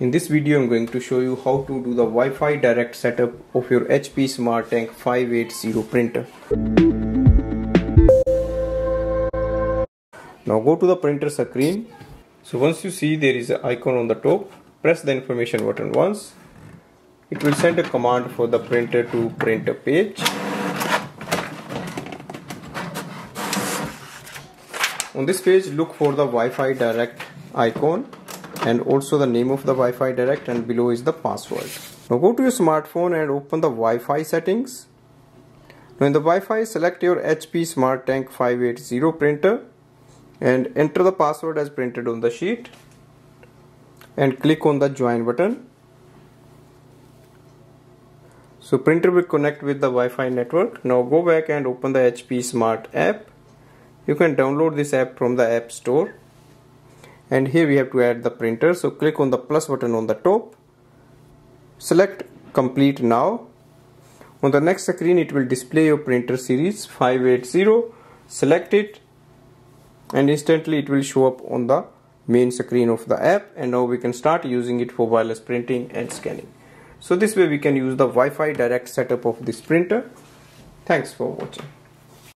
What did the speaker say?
In this video I'm going to show you how to do the Wi-Fi direct setup of your HP SmartTank 580 printer. Now go to the printer screen. So once you see there is an icon on the top, press the information button once. It will send a command for the printer to print a page. On this page look for the Wi-Fi direct icon and also the name of the Wi-Fi direct and below is the password. Now go to your smartphone and open the Wi-Fi settings. Now in the Wi-Fi select your HP Smart Tank 580 printer and enter the password as printed on the sheet and click on the join button. So printer will connect with the Wi-Fi network. Now go back and open the HP Smart app. You can download this app from the App Store and here we have to add the printer. So click on the plus button on the top. Select complete now. On the next screen it will display your printer series 580 select it. And instantly it will show up on the main screen of the app. And now we can start using it for wireless printing and scanning. So this way we can use the Wi-Fi direct setup of this printer. Thanks for watching